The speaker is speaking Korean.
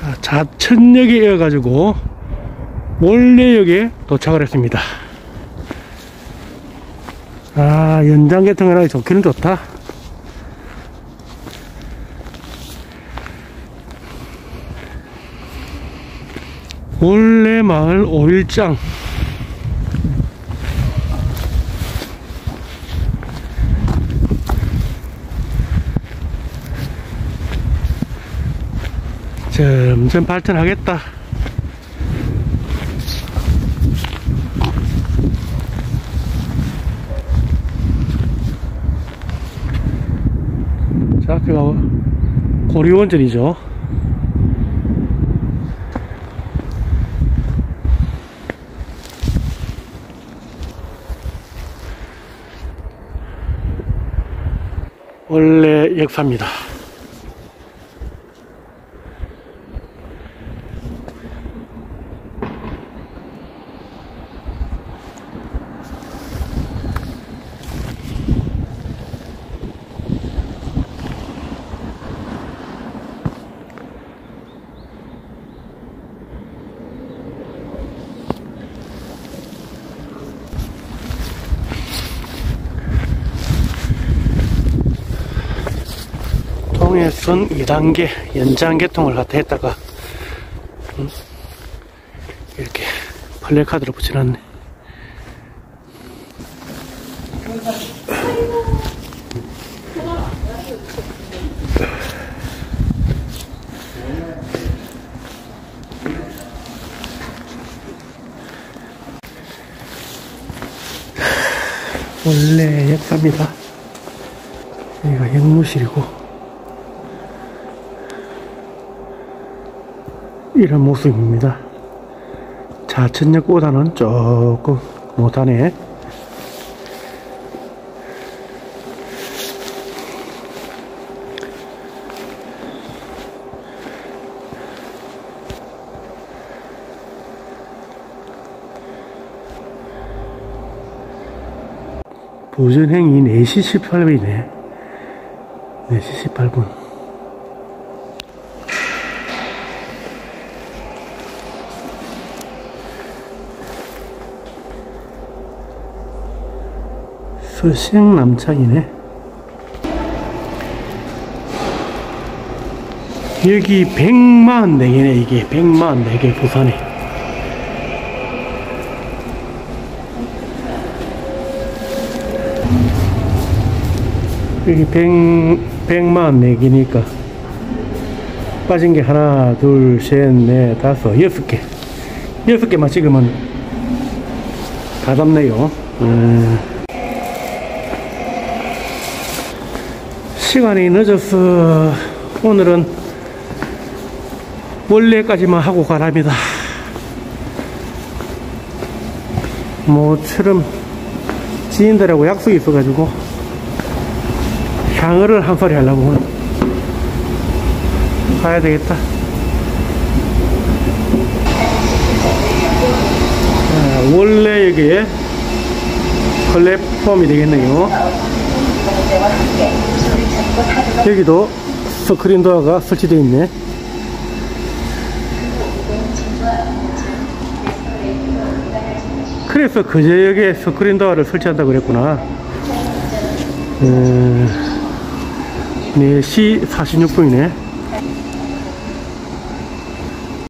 자, 자천역에 이어가지고 몰래역에 도착을 했습니다. 아, 연장계통이라 기 좋기는 좋다. 올레마을 5일장 점점 발전하겠다 자 앞에가 고리원전이죠 원래 역사입니다. 통해선 2단계 연장 개통을 갖다 했다가 음, 이렇게 플래카드를 붙여놨네. 원래 역사입니다. 여기가 역무실이고 이런 모습입니다. 자천역보다는 조금 못하네. 보전행이 4시 18분이네. 4시 18분. 서시행 남창이네. 여기 100만 4개네 이게. 100만 4개 부산에. 여기 100, 100만 4개니까. 빠진 게 하나 둘셋넷 다섯 여섯 개. 여섯 개만 찍으면 다 잡네요. 음. 시간이 늦어서 오늘은 원래까지만 하고 가랍니다. 모처럼 지인들하고 약속이 있어가지고 향을 한 소리 하려고 가야 되겠다. 자, 원래 여기에 플랫폼이 되겠네요. 여기도 스크린 도어가 설치되어 있네. 그래서 그제 역에 스크린 도어를 설치한다고 그랬구나. 음, 4시 46분이네